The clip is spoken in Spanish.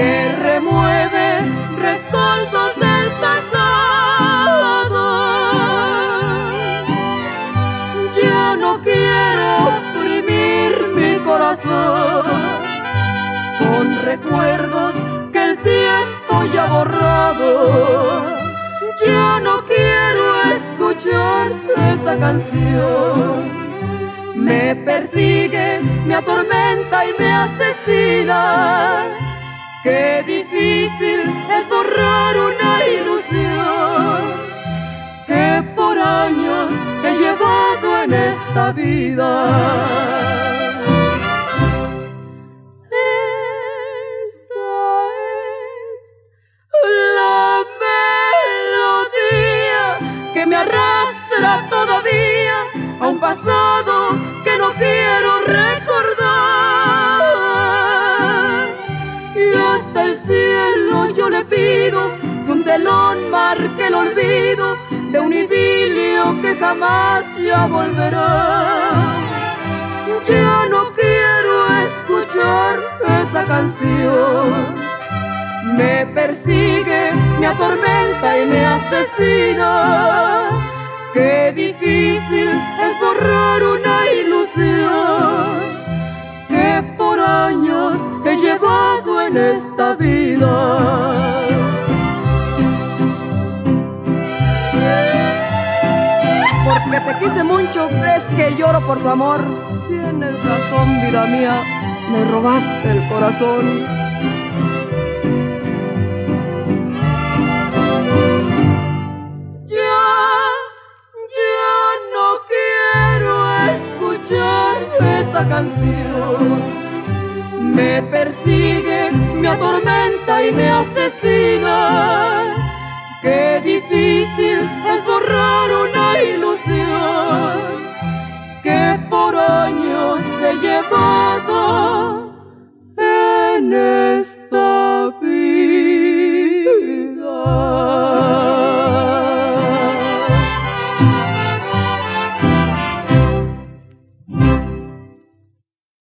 que remueve rescoldos del pasado. Ya no quiero oprimir mi corazón con recuerdos que el tiempo ya ha borrado. Ya no quiero escuchar esa canción. Me persigue, me atormenta y me asesina Qué difícil es borrar una ilusión que por años he llevado en esta vida. me arrastra todavía a un pasado que no quiero recordar. Marque el olvido de un idilio que jamás ya volverá. Ya no quiero escuchar esa canción me persigue, me atormenta y me asesina. Qué difícil es borrar una ilusión que por años he llevado en esta vida. Porque te quise mucho, crees que lloro por tu amor. Tienes razón, vida mía, me robaste el corazón. esa canción. Me persigue, me atormenta y me asesina.